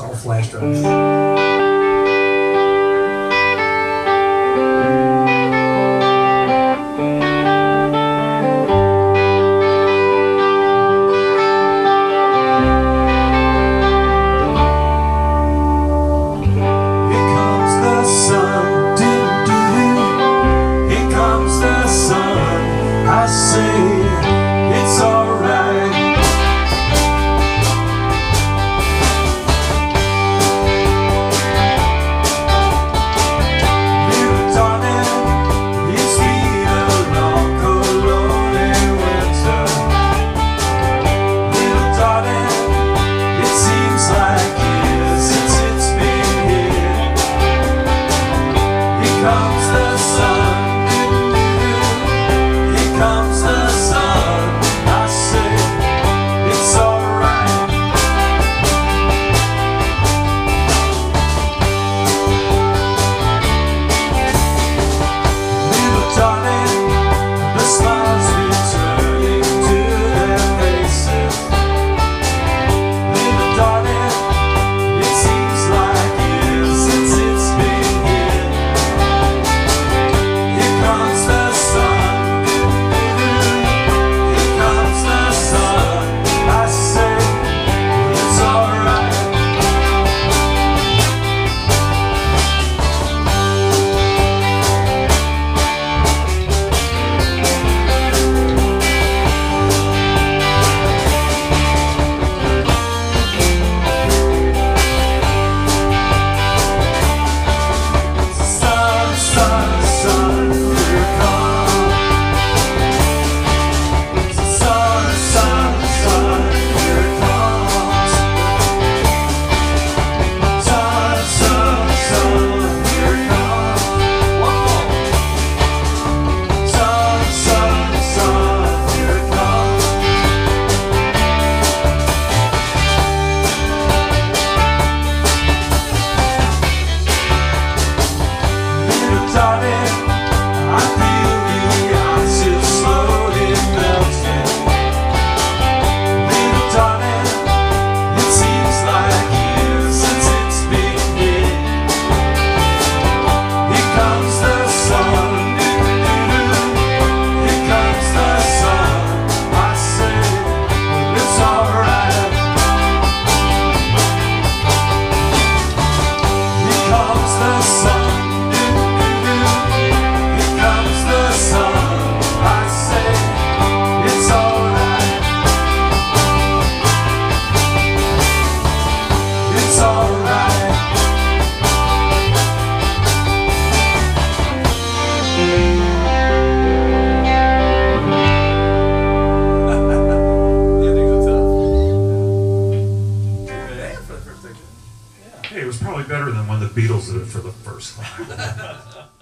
all flash drives. Yeah. Hey, it was probably better than when the Beatles did it for the first time.